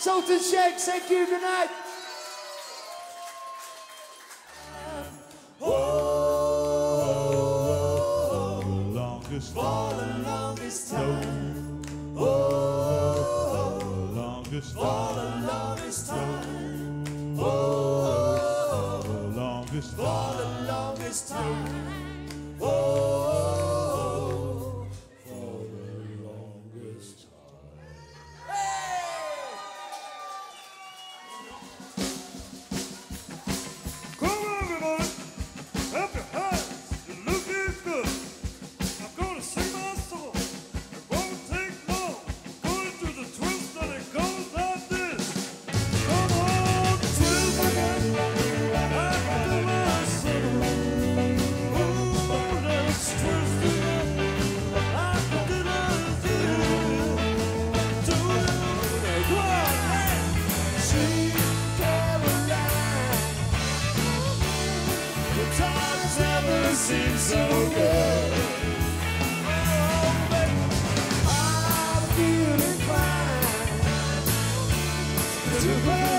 Sultan Sheiks, thank you, good night. Oh, the longest for the longest time. Oh, the longest for the longest time. Oh, the longest for the longest time. Never seem so good. Oh, I to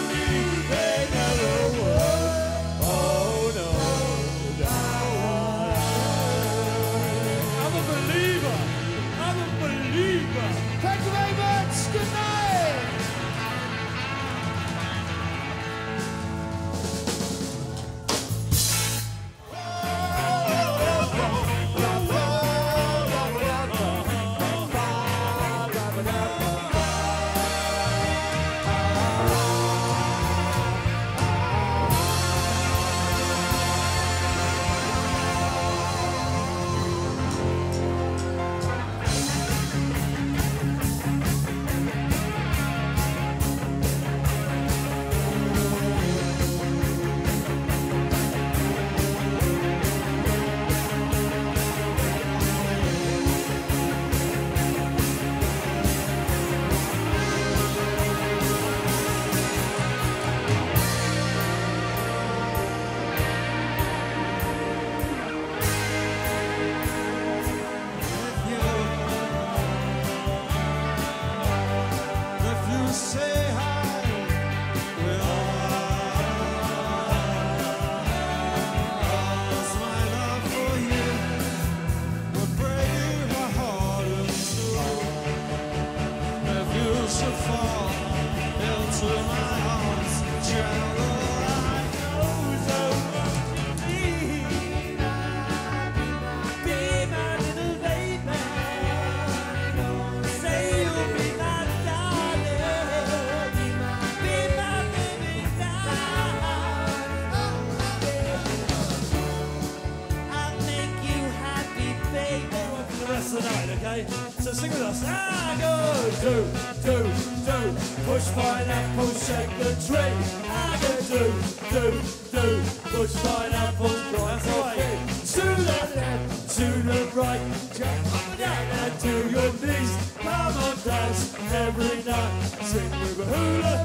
the? So sing with us. I go do, do, do. Push pineapple, shake the tree. I go do, do, do. Push pineapple, right away. To the left, to the right. Jump up and down and to your knees. Come on, dance every night. Sing with a hula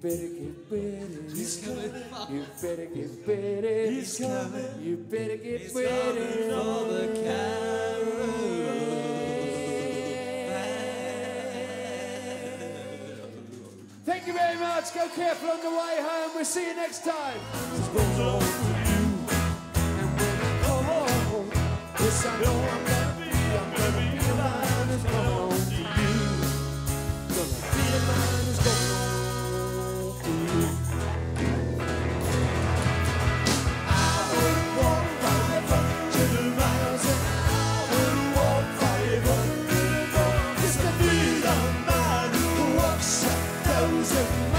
You better get ready. You better get ready. He's coming. You better get He's ready. coming for the Thank you very much. Go careful on the way home. We'll see you next time. To you. Come on. Yes, I know I'm of.